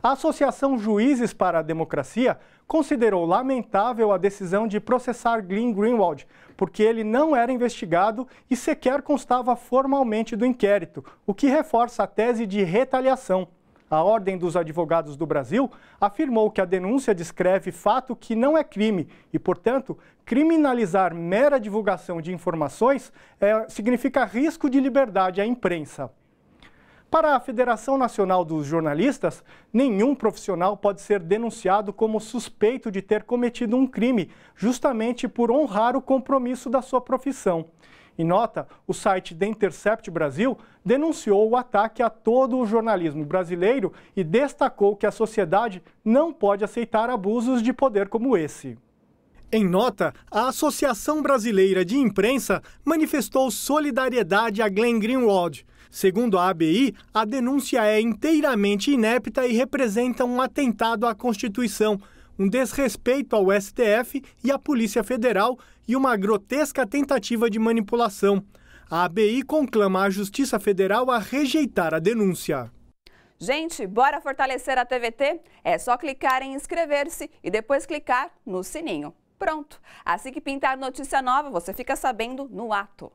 A Associação Juízes para a Democracia considerou lamentável a decisão de processar Glenn Greenwald, porque ele não era investigado e sequer constava formalmente do inquérito, o que reforça a tese de retaliação. A Ordem dos Advogados do Brasil afirmou que a denúncia descreve fato que não é crime e, portanto, criminalizar mera divulgação de informações é, significa risco de liberdade à imprensa. Para a Federação Nacional dos Jornalistas, nenhum profissional pode ser denunciado como suspeito de ter cometido um crime, justamente por honrar o compromisso da sua profissão. Em nota, o site The Intercept Brasil denunciou o ataque a todo o jornalismo brasileiro e destacou que a sociedade não pode aceitar abusos de poder como esse. Em nota, a Associação Brasileira de Imprensa manifestou solidariedade a Glenn Greenwald. Segundo a ABI, a denúncia é inteiramente inepta e representa um atentado à Constituição, um desrespeito ao STF e à Polícia Federal e uma grotesca tentativa de manipulação. A ABI conclama a Justiça Federal a rejeitar a denúncia. Gente, bora fortalecer a TVT? É só clicar em inscrever-se e depois clicar no sininho. Pronto! Assim que pintar notícia nova, você fica sabendo no ato.